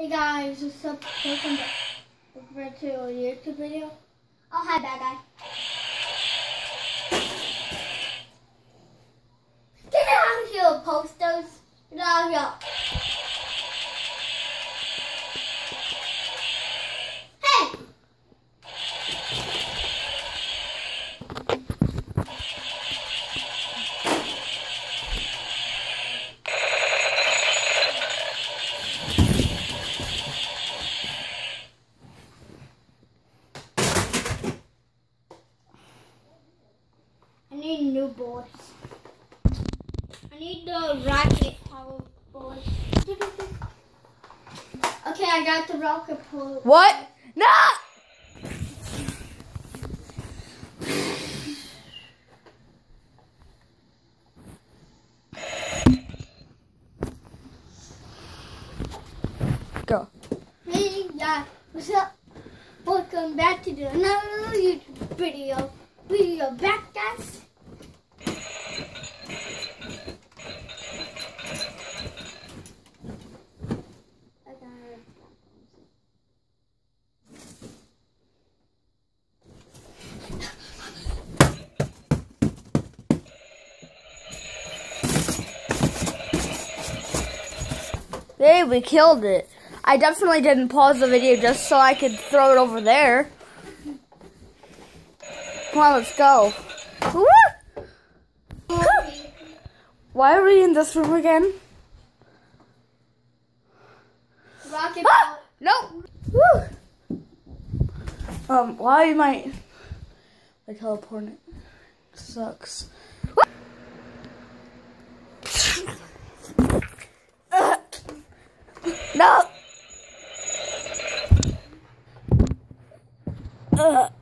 Hey guys, what's up? Welcome back Welcome to a YouTube video. Oh, hi, bad guy. Get out of here, posters. Get out of here. New boards. I need the rocket power. Okay, I got the rocket power. What? No! Go. Hey guys, what's up? Welcome back to another YouTube video. We are back, guys. I got it. Hey, we killed it. I definitely didn't pause the video just so I could throw it over there. Come on, let's go. Why are we in this room again? Rocket Ah! No. Woo! Um, why am I? I teleporting. Sucks. 能。呃。